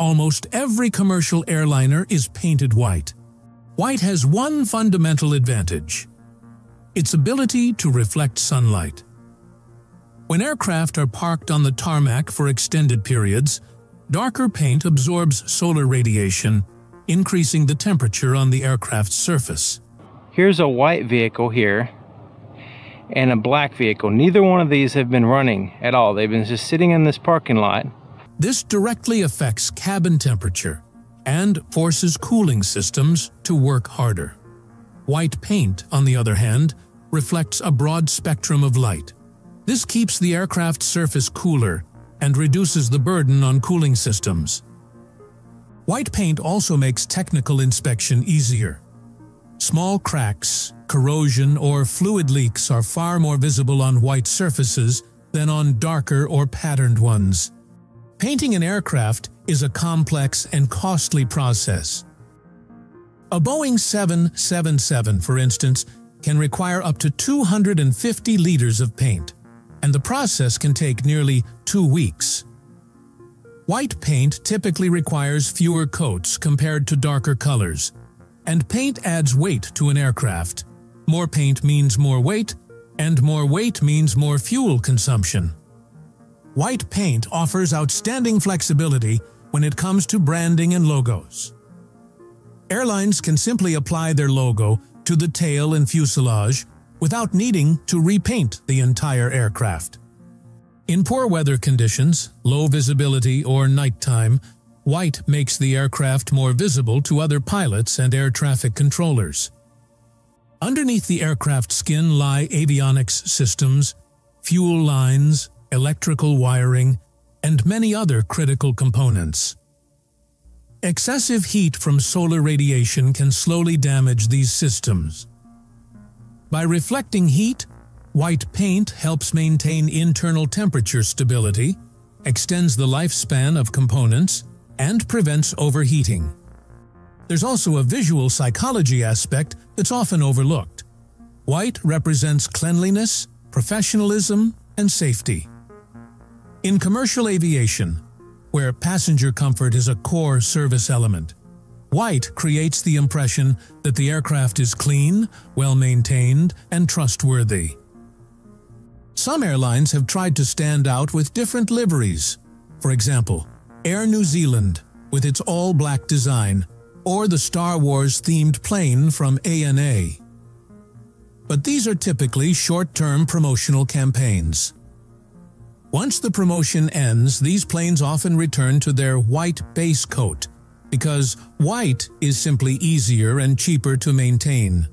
almost every commercial airliner is painted white. White has one fundamental advantage its ability to reflect sunlight. When aircraft are parked on the tarmac for extended periods, darker paint absorbs solar radiation, increasing the temperature on the aircraft's surface. Here's a white vehicle here and a black vehicle. Neither one of these have been running at all. They've been just sitting in this parking lot. This directly affects cabin temperature and forces cooling systems to work harder. White paint, on the other hand, reflects a broad spectrum of light. This keeps the aircraft surface cooler and reduces the burden on cooling systems. White paint also makes technical inspection easier. Small cracks, corrosion, or fluid leaks are far more visible on white surfaces than on darker or patterned ones. Painting an aircraft is a complex and costly process. A Boeing 777, for instance, can require up to 250 liters of paint, and the process can take nearly two weeks. White paint typically requires fewer coats compared to darker colors, and paint adds weight to an aircraft. More paint means more weight, and more weight means more fuel consumption. White paint offers outstanding flexibility when it comes to branding and logos. Airlines can simply apply their logo to the tail and fuselage without needing to repaint the entire aircraft. In poor weather conditions, low visibility or nighttime, White makes the aircraft more visible to other pilots and air traffic controllers. Underneath the aircraft skin lie avionics systems, fuel lines, electrical wiring, and many other critical components. Excessive heat from solar radiation can slowly damage these systems. By reflecting heat, white paint helps maintain internal temperature stability, extends the lifespan of components, and prevents overheating. There's also a visual psychology aspect that's often overlooked. White represents cleanliness, professionalism, and safety. In commercial aviation, where passenger comfort is a core service element, white creates the impression that the aircraft is clean, well-maintained, and trustworthy. Some airlines have tried to stand out with different liveries. For example, Air New Zealand, with its all-black design, or the Star Wars-themed plane from ANA. But these are typically short-term promotional campaigns. Once the promotion ends, these planes often return to their white base coat, because white is simply easier and cheaper to maintain.